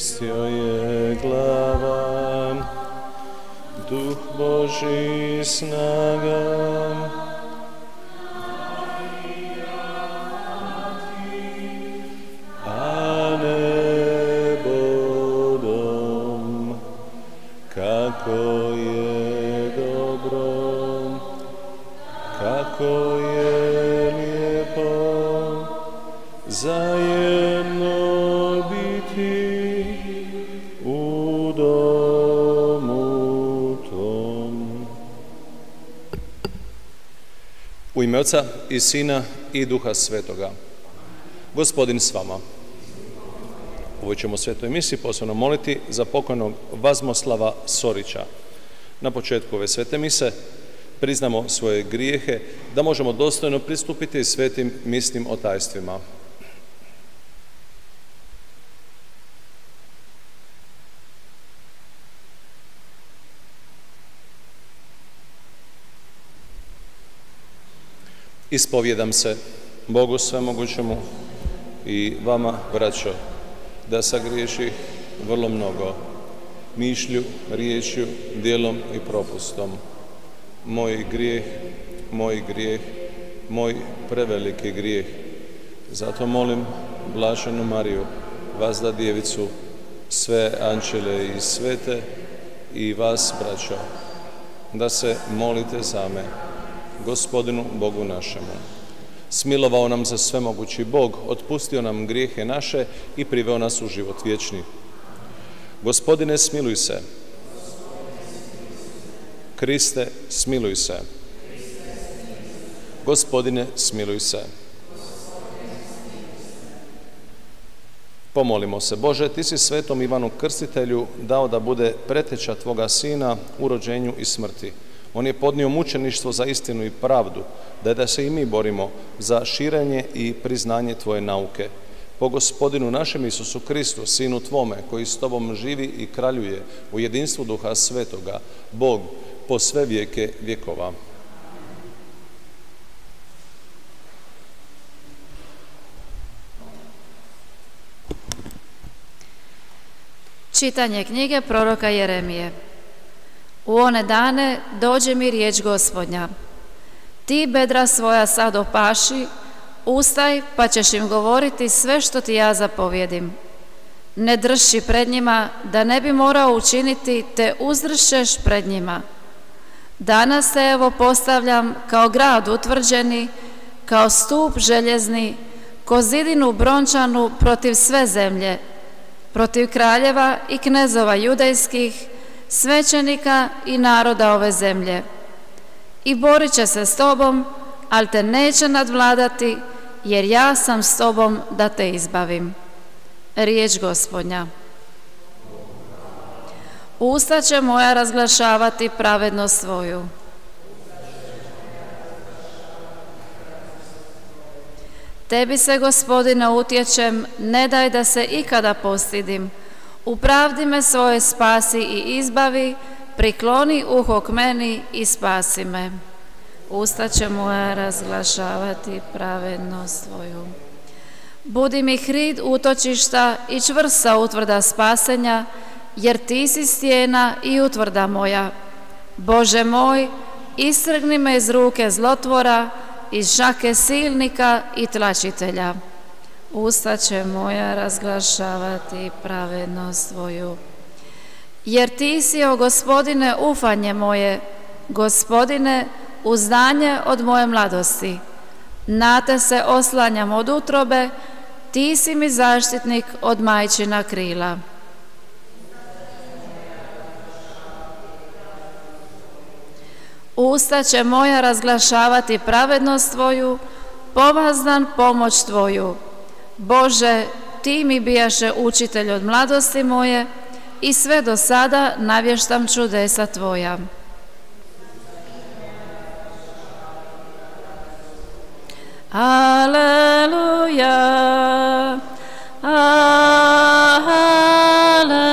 očistio je glava, duh Boži snaga. A nebodom, kako je dobro, kako je lijepo, zajedno U ime Oca i Sina i Duha Svetoga. Gospodin s vama. U ovoj ćemo svetoj misiji posebno moliti za pokojnog Vazmoslava Sorića. Na početku ove svete mise priznamo svoje grijehe da možemo dostojno pristupiti svetim misnim otajstvima. Ispovjedam se Bogu svemogućemu i vama, braćo, da sagriješi vrlo mnogo mišlju, riječju, djelom i propustom. Moj grijeh, moj grijeh, moj preveliki grijeh. Zato molim Blaženu Mariju, vas da djevicu, sve ančele i svete i vas, braćo, da se molite za me, gospodinu Bogu našemu. Smilovao nam za svemogući Bog, otpustio nam grijehe naše i priveo nas u život vječni. Gospodine, smiluj se. Kriste, smiluj se. Gospodine, smiluj se. Pomolimo se. Bože, Ti si svetom Ivanu Krstitelju dao da bude preteča Tvoga Sina u rođenju i smrti. On je podnio mučeništvo za istinu i pravdu, da da se i mi borimo za širenje i priznanje Tvoje nauke. Po gospodinu našem Isusu Kristu, Sinu Tvome, koji s Tobom živi i kraljuje u jedinstvu Duha Svetoga, Bog, po sve vijeke vjekova. Čitanje knjige proroka Jeremije. U one dane dođe mi riječ gospodnja. Ti bedra svoja sad opaši, ustaj pa ćeš im govoriti sve što ti ja zapovjedim. Ne drži pred njima da ne bi morao učiniti te uzdršeš pred njima. Danas se evo postavljam kao grad utvrđeni, kao stup željezni, ko zidinu brončanu protiv sve zemlje, protiv kraljeva i knezova judejskih, svećenika i naroda ove zemlje. I borit će se s tobom, ali te neće nadvladati, jer ja sam s tobom da te izbavim. Riječ gospodnja. Usta će moja razglašavati pravednost svoju. Tebi se, gospodine, utječem, ne daj da se ikada postidim. U pravdi me svoje spasi i izbavi, prikloni uho k meni i spasi me. Usta će moja razglašavati pravednost svoju. Budi mi hrid utočišta i čvrsta utvrda spasenja, jer ti si stijena i utvrda moja. Bože moj, istrgni me iz ruke zlotvora, iz žake silnika i tlačitelja. Usta će moja razglašavati pravednost svoju. Jer ti si, o gospodine, ufanje moje, gospodine, uzdanje od moje mladosti. Na te se oslanjam od utrobe, ti si mi zaštitnik od majčina krila. Usta će moja razglašavati pravednost Tvoju, povazdan pomoć Tvoju. Bože, Ti mi bijaše učitelj od mladosti moje i sve do sada navještam čudesa Tvoja. Aleluja, aleluja, aleluja.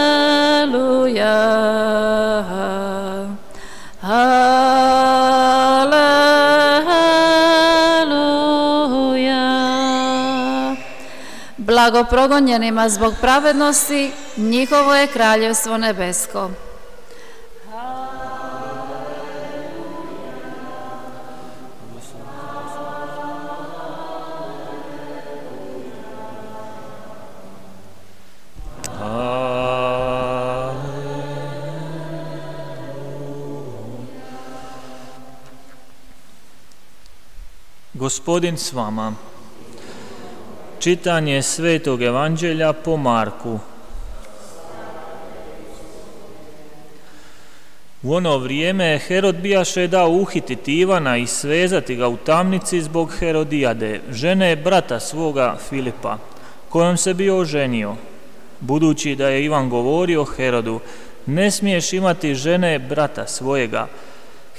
Blago progonjenima zbog pravednosti njihovo je kraljevstvo nebesko. Gospodin s vama. Čitanje Svetog Evanđelja po Marku. U ono vrijeme Herod bijaše dao uhititi Ivana i svezati ga u tamnici zbog Herodijade, žene brata svoga Filipa, kojom se bio oženio. Budući da je Ivan govorio Herodu, ne smiješ imati žene brata svojega.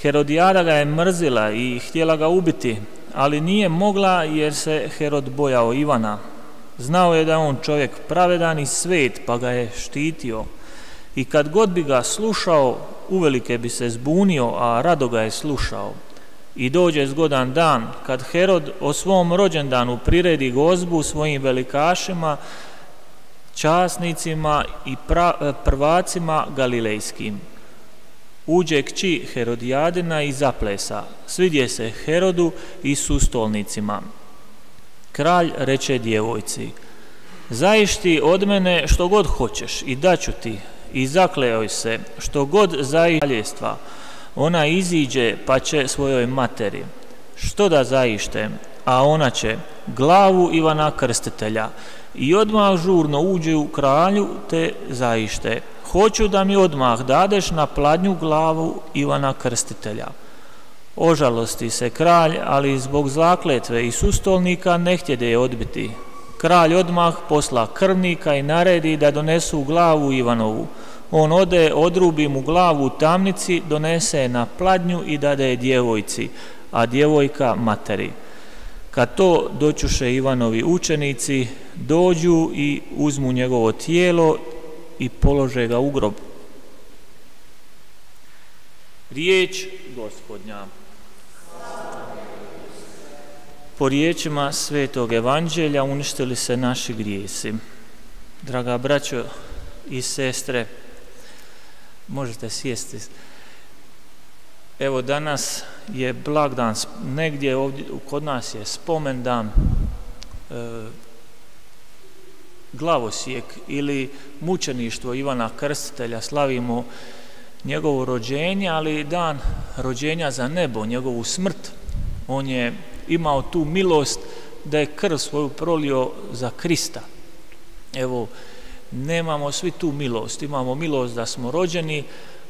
Herodijada ga je mrzila i htjela ga ubiti, ali nije mogla jer se Herod bojao Ivana. Znao je da je on čovjek pravedan i svet, pa ga je štitio. I kad god bi ga slušao, uvelike bi se zbunio, a rado ga je slušao. I dođe zgodan dan, kad Herod o svom rođendanu priredi gozbu svojim velikašima, časnicima i prvacima galilejskim uđe kći Herodijadina i zaplesa, svidje se Herodu i sustolnicima. Kralj reče djevojci, zaišti od mene što god hoćeš i daću ti, i zaklejoj se što god zaista ona iziđe pa će svojoj materi. Što da zaište? A ona će glavu Ivana Krstitelja i odmah žurno uđe u kralju te zaište hoću da mi odmah dadeš na pladnju glavu Ivana Krstitelja. Ožalosti se kralj, ali zbog zakletve i sustolnika ne htjede je odbiti. Kralj odmah posla krvnika i naredi da donesu glavu Ivanovu. On ode, odrubi mu glavu u tamnici, donese na pladnju i dade je djevojci, a djevojka materi. Kad to doćuše Ivanovi učenici, dođu i uzmu njegovo tijelo i polože ga u grob. Riječ gospodnja. Po riječima Svetog Evanđelja uništili se naši grijesi. Draga braćo i sestre, možete sjesti. Evo danas je blagdan, negdje ovdje kod nas je spomendan, e, glavosijek ili mučeništvo Ivana Krstitelja, slavimo njegovo rođenje, ali dan rođenja za nebo, njegovu smrt. On je imao tu milost da je krv svoju prolio za Krista. Evo, nemamo svi tu milost, imamo milost da smo rođeni,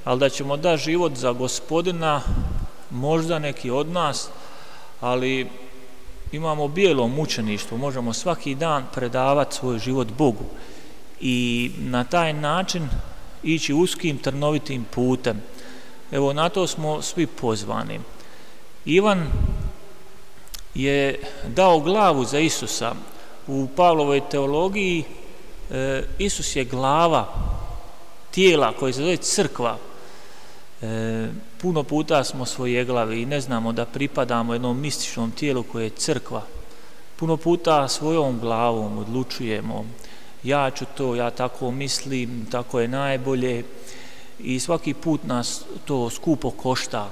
ali da ćemo da život za gospodina, možda neki od nas, ali imamo bijelo mučeništvo, možemo svaki dan predavati svoj život Bogu i na taj način ići uskim trnovitim putem. Evo, na to smo svi pozvani. Ivan je dao glavu za Isusa. U Pavlovoj teologiji e, Isus je glava tijela koje se zove crkva. E, puno puta smo svoje glavi i ne znamo da pripadamo jednom mističnom tijelu koje je crkva. Puno puta svojom glavom odlučujemo ja ću to, ja tako mislim, tako je najbolje i svaki put nas to skupo košta.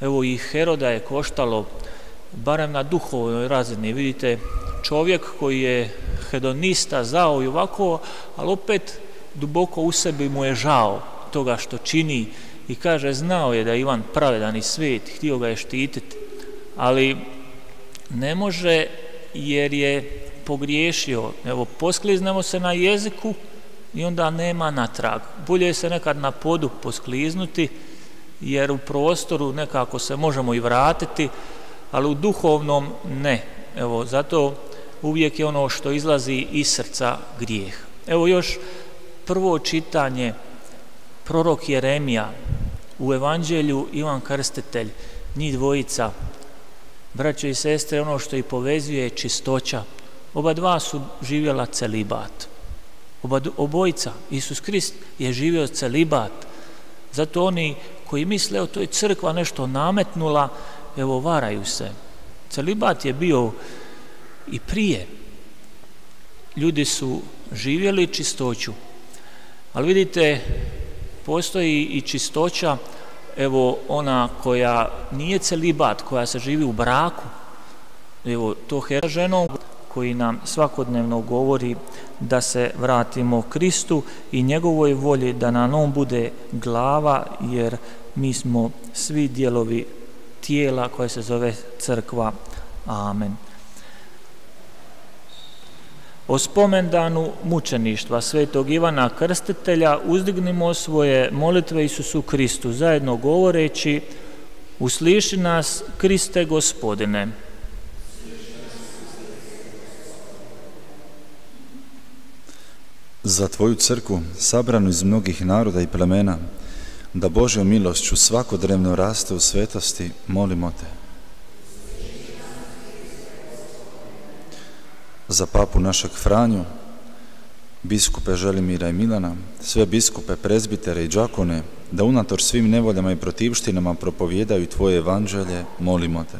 Evo i Heroda je koštalo, barem na duhovnoj razini, vidite, čovjek koji je hedonista, zao i ovako, ali opet duboko u sebi mu je žao toga što čini i kaže znao je da je Ivan pravedan i svet, htio ga je štititi, ali ne može jer je pogriješio. Evo, poskliznemo se na jeziku i onda nema natrag. Bolje je se nekad na podu poskliznuti, jer u prostoru nekako se možemo i vratiti, ali u duhovnom ne. Evo, zato uvijek je ono što izlazi iz srca grijeh. Evo još prvo čitanje prorok Jeremija u evanđelju Ivan Krstitelj, njih dvojica, braćo i sestre, ono što i povezuje je čistoća. Oba dva su živjela celibat. Oba, obojica, Isus Krist je živio celibat. Zato oni koji misle, o to je crkva nešto nametnula, evo varaju se. Celibat je bio i prije. Ljudi su živjeli čistoću. Ali vidite, postoji i čistoća, evo ona koja nije celibat, koja se živi u braku, evo to hera ženom koji nam svakodnevno govori da se vratimo Kristu i njegovoj volji da nam on bude glava jer mi smo svi dijelovi tijela koje se zove crkva. Amen. O spomendanu mučeništva svetog Ivana Krstitelja uzdignimo svoje molitve Isusu Kristu, zajedno govoreći Usliši nas, Kriste gospodine. Za Tvoju crkvu, sabranu iz mnogih naroda i plemena, da Božjom milošću svakodrevno raste u svetosti, molimo Te. Za papu našeg Franju, biskupe Želimira i Milana, sve biskupe, prezbitere i džakone, da unatoč svim nevoljama i protivštinama propovjedaju Tvoje evanđelje, molimo Te.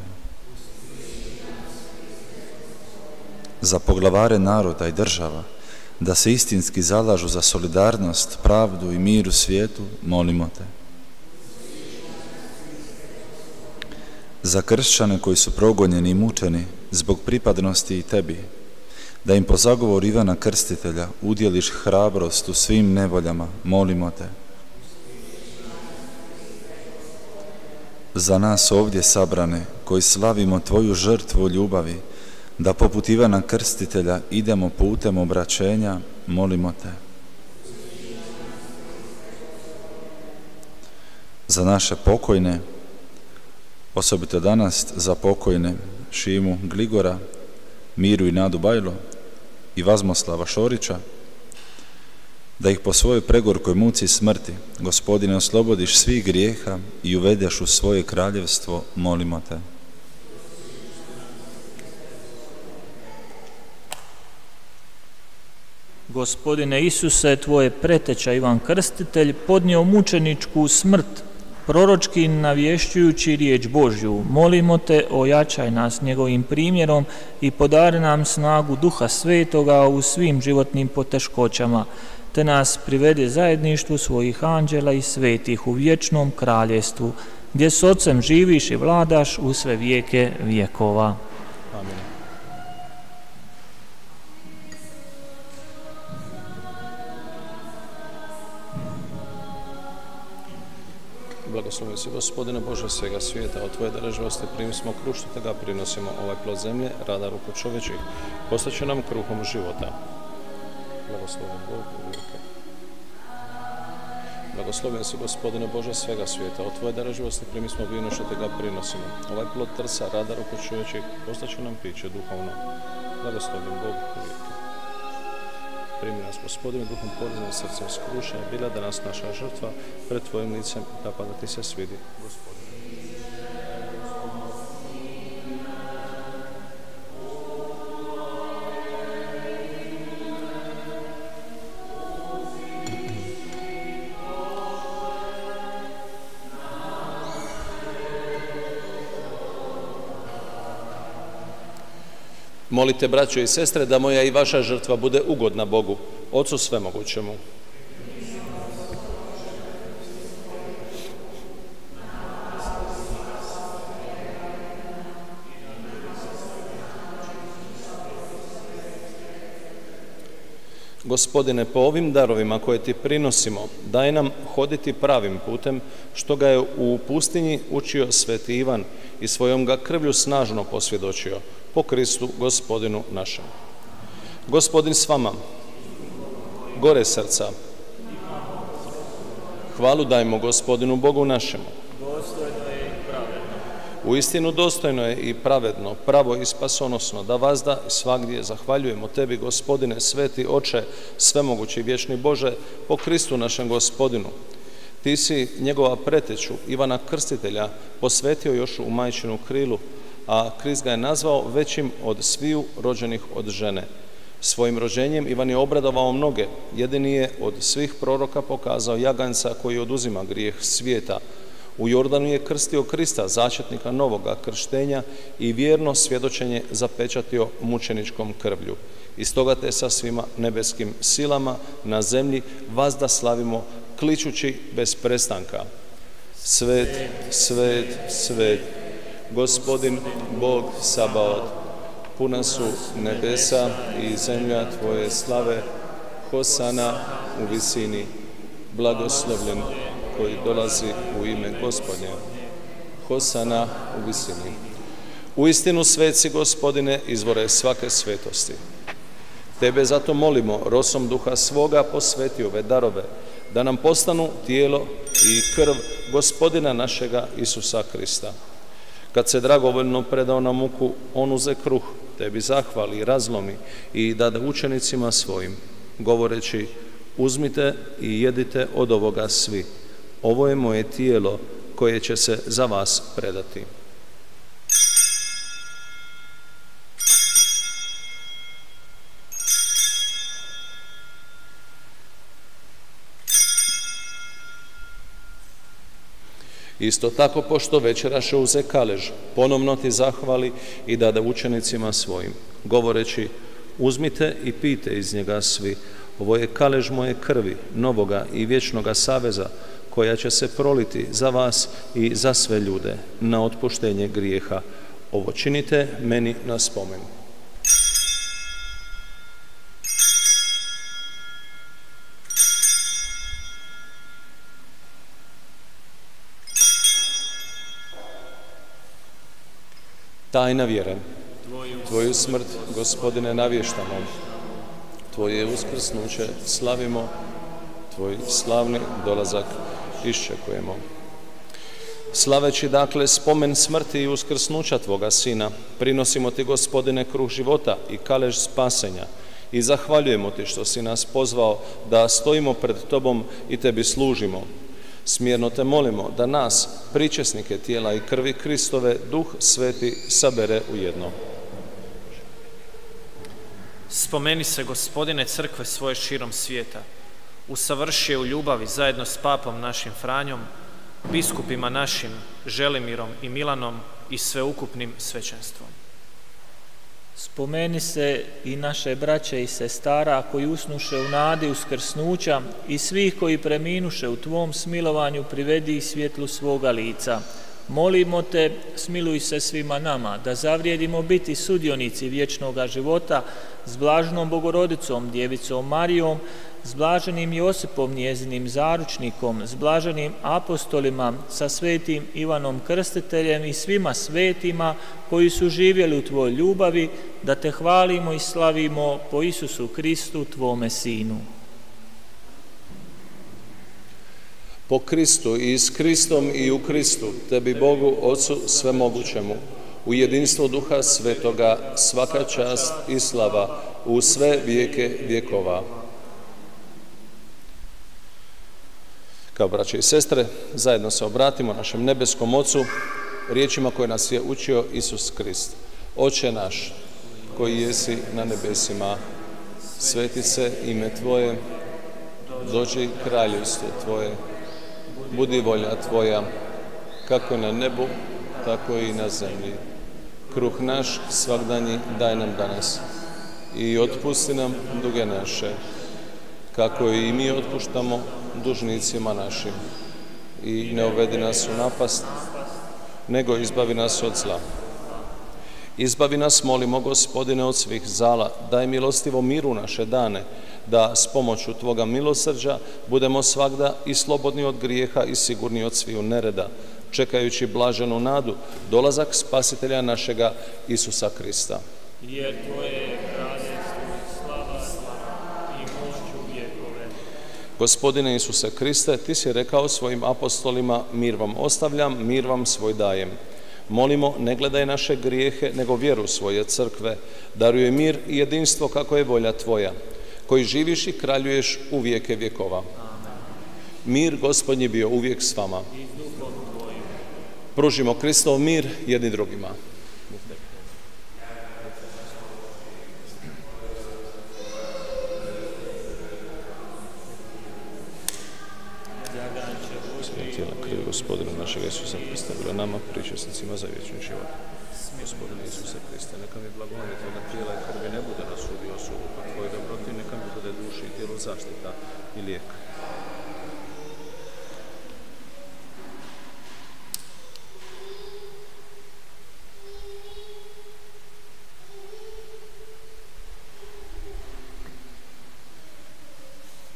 Za poglavare naroda i država, da se istinski zalažu za solidarnost, pravdu i mir u svijetu, molimo Te. Za kršćane koji su progonjeni i mučeni zbog pripadnosti i Tebi, da im po zagovoru Ivana Krstitelja udjeliš hrabrost u svim nevoljama, molimo Te. Za nas ovdje sabrane, koji slavimo Tvoju žrtvu ljubavi, da poput Ivana Krstitelja idemo putem obraćenja, molimo Te. Za naše pokojne, osobito danas za pokojne Šimu Gligora, Miru i Nadu Bajlo i Vazmoslava Šorića, da ih po svojoj pregorkoj muci smrti, gospodine, oslobodiš svih grijeha i uvedeš u svoje kraljevstvo, molimo Te. Gospodine Isuse, tvoje preteča Ivan Krstitelj podnio mučeničku smrt, proročki navješćujući riječ Božju. Molimo te, ojačaj nas njegovim primjerom i podari nam snagu duha svetoga u svim životnim poteškoćama, te nas privede zajedništvu svojih anđela i svetih u vječnom kraljestvu, gdje s ocem živiš i vladaš u sve vijeke vjekova. Amen. Blagoslovim se gospodine Bože svega svijeta, od Tvoje darežnosti primi smo kruh što te ga prinosimo ovaj plod zemlje, rada ruku čovječih, postaće nam kruhom života. Blagoslovim Bog uvijek. Blagoslovim se gospodine Bože svega svijeta, od Tvoje darežnosti primi smo vino što te ga prinosimo. Ovaj plod trsa, rada ruku čovječih, postaće nam piće duhovno. Blagoslovim Bog uvijek. Primi nas, gospodine, duhom poreznim srcem skrušenja, bila da nas naša žrtva pred Tvojim licem, da pa da Ti se svidi, gospodine. Molite, braćo i sestre, da moja i vaša žrtva bude ugodna Bogu, Ocu svemogućemu. Gospodine, po ovim darovima koje ti prinosimo, daj nam hoditi pravim putem, što ga je u pustinji učio sveti Ivan i svojom ga krvlju snažno posvjedočio, po Kristu gospodinu našem. Gospodin s vama, gore srca, hvalu dajmo gospodinu Bogu našemu. U istinu dostojno je i pravedno, pravo i spasonosno da vazda svagdje zahvaljujemo Tebi, gospodine, sveti oče, svemogući vječni Bože, po Kristu našem gospodinu. Ti si njegova preteću, Ivana Krstitelja, posvetio još u majčinu krilu, a Krist ga je nazvao većim od sviju rođenih od žene. Svojim rođenjem Ivan je obradovao mnoge, jedini je od svih proroka pokazao jaganca koji oduzima grijeh svijeta. U Jordanu je krstio Krista, začetnika novoga krštenja i vjerno svjedočenje zapečatio mučeničkom krvlju. I stoga te sa svima nebeskim silama na zemlji vas da slavimo kličući bez prestanka. Svet, svet, svet, gospodin Bog Sabaot, puna su nebesa i zemlja Tvoje slave, Hosana u visini, blagoslovljen koji dolazi u ime gospodnje. Hosana u visini. U istinu sveci gospodine izvore svake svetosti. Tebe zato molimo, rosom duha svoga posveti ove darove, da nam postanu tijelo i krv gospodina našega Isusa Krista. Kad se dragovoljno predao na muku, on uze kruh, tebi zahvali razlomi i dade učenicima svojim, govoreći, uzmite i jedite od ovoga svi. Ovo je moje tijelo koje će se za vas predati. Isto tako, pošto večeraše uze kalež, ponovno ti zahvali i dade učenicima svojim, govoreći, uzmite i pite iz njega svi, ovo je kalež moje krvi, novoga i vječnoga saveza, koja će se proliti za vas i za sve ljude na otpuštenje grijeha. Ovo činite meni na spomen. Tajna vjere. Tvoju smrt, gospodine, navještamo. Tvoje uskrsnuće slavimo, Tvoj slavni dolazak iščekujemo. Slaveći dakle spomen smrti i uskrsnuća Tvoga Sina, prinosimo Ti gospodine kruh života i kalež spasenja i zahvaljujemo Ti što si nas pozvao da stojimo pred Tobom i Tebi služimo. Smjerno Te molimo da nas, pričesnike tijela i krvi Kristove, Duh Sveti sabere u jedno. Spomeni se, gospodine, crkve svoje širom svijeta. Usavrši je u ljubavi zajedno s papom našim Franjom, biskupima našim Želimirom i Milanom i sveukupnim svećenstvom. Spomeni se i naše braće i sestara koji usnuše u nadi uskrsnuća i svih koji preminuše u Tvom smilovanju privedi svjetlu svoga lica. Molimo Te, smiluj se svima nama, da zavrijedimo biti sudionici vječnoga života s blažnom Bogorodicom, Djevicom Marijom, s blaženim Josipom njezinim zaručnikom, s blaženim apostolima, sa svetim Ivanom Krstiteljem i svima svetima koji su živjeli u Tvoj ljubavi, da Te hvalimo i slavimo po Isusu Kristu, Tvome Sinu. Po Kristu i s Kristom i u Kristu, Tebi Bogu, Otcu svemogućemu, u jedinstvo Duha Svetoga, svaka čast i slava u sve vijeke vjekova. Kao braće i sestre, zajedno se obratimo našem nebeskom Ocu riječima koje nas je učio Isus Krist. Oče naš, koji jesi na nebesima, sveti se ime Tvoje, dođi kraljevstvo Tvoje, budi volja Tvoja, kako na nebu, tako i na zemlji. Kruh naš svakdanji daj nam danas i otpusti nam duge naše, kako i mi otpuštamo dužnicima našim. I ne uvedi nas u napast, nego izbavi nas od zla. Izbavi nas, molimo, gospodine, od svih zala, daj milostivo miru naše dane, da s pomoću Tvoga milosrđa budemo svagda i slobodni od grijeha i sigurni od sviju nereda, čekajući blaženu nadu, dolazak spasitelja našega Isusa Krista. Jer Tvoje Gospodine Isuse Kriste, Ti si rekao svojim apostolima, mir vam ostavljam, mir vam svoj dajem. Molimo, ne gledaj naše grijehe, nego vjeru svoje crkve. Daruje mir i jedinstvo kako je volja Tvoja, koji živiš i kraljuješ u vijeke vjekova. Mir gospodnji bio uvijek s vama. Pružimo Kristov mir jedni drugima. Gospodina našeg Isusa Hrista, bilo nama, pričesnicima za vječni život. Gospodine Isuse Hriste, neka mi blagoslov Tvoga tijela i krvi ne bude nasudio sudu, pa Tvoje dobroti neka mi bude duši i tijelu zaštita i lijek.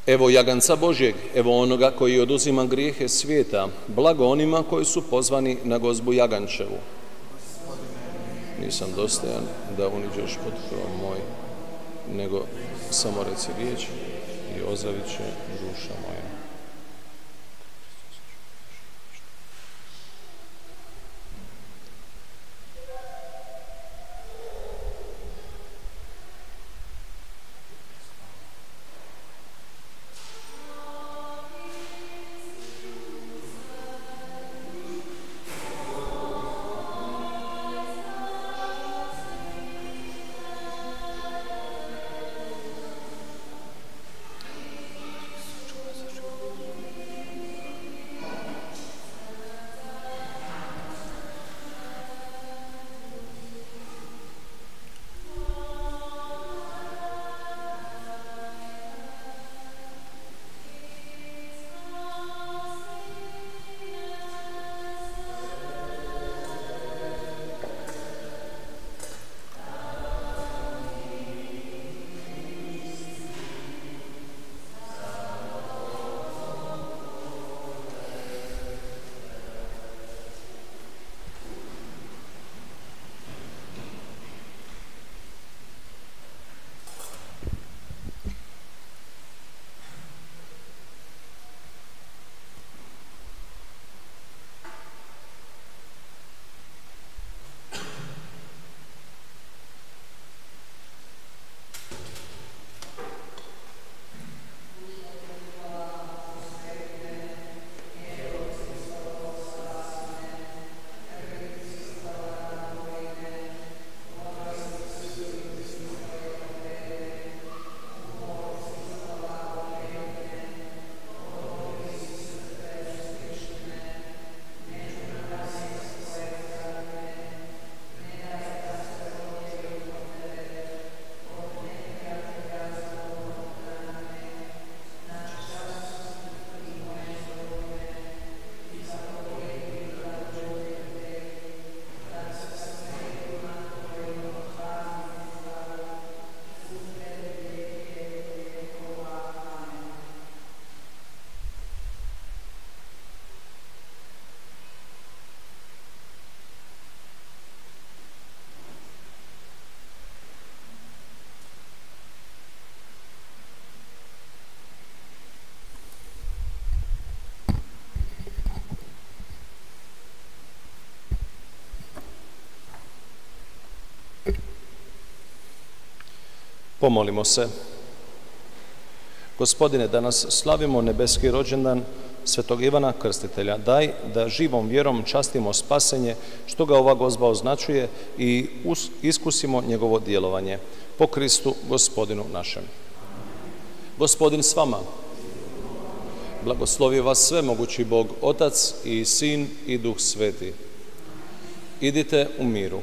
Evo jaganca Božjeg, evo onoga koji oduzima grijehe svijeta, blago onima koji su pozvani na gozbu Jagančevu. Nisam dostojan da uniđeš pod moj, nego samo reci riječ i ozavit će duša moja. Pomolimo se. Gospodine, danas slavimo nebeski rođendan Svetog Ivana Krstitelja. Daj da živom vjerom častimo spasenje, što ga ova gozba označuje i iskusimo njegovo djelovanje. Po Kristu, gospodinu našem. Gospodin s vama. Blagoslovi vas sve mogući Bog, Otac i Sin i Duh Sveti. Idite u miru.